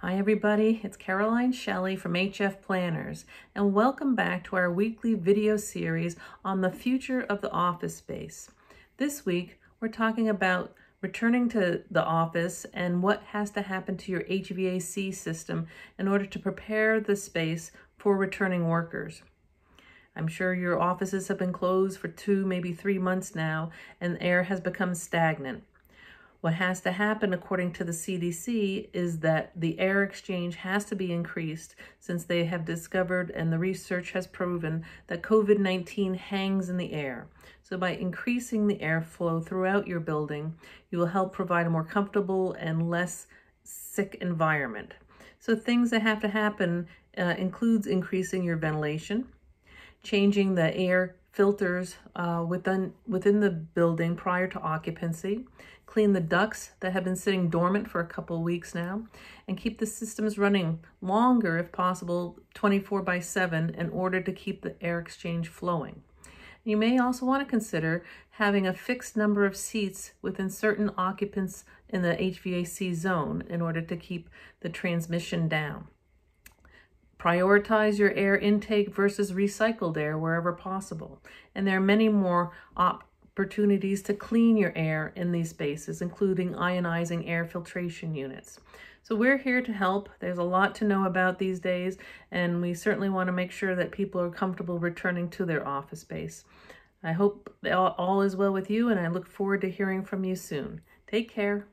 Hi everybody, it's Caroline Shelley from HF Planners and welcome back to our weekly video series on the future of the office space. This week we're talking about returning to the office and what has to happen to your HVAC system in order to prepare the space for returning workers. I'm sure your offices have been closed for two, maybe three months now and air has become stagnant. What has to happen, according to the CDC, is that the air exchange has to be increased since they have discovered and the research has proven that COVID-19 hangs in the air. So by increasing the airflow throughout your building, you will help provide a more comfortable and less sick environment. So things that have to happen uh, includes increasing your ventilation, changing the air filters uh, within, within the building prior to occupancy, clean the ducts that have been sitting dormant for a couple weeks now, and keep the systems running longer if possible, 24 by 7, in order to keep the air exchange flowing. You may also want to consider having a fixed number of seats within certain occupants in the HVAC zone in order to keep the transmission down. Prioritize your air intake versus recycled air wherever possible. And there are many more opportunities to clean your air in these spaces, including ionizing air filtration units. So we're here to help. There's a lot to know about these days, and we certainly want to make sure that people are comfortable returning to their office space. I hope all is well with you, and I look forward to hearing from you soon. Take care.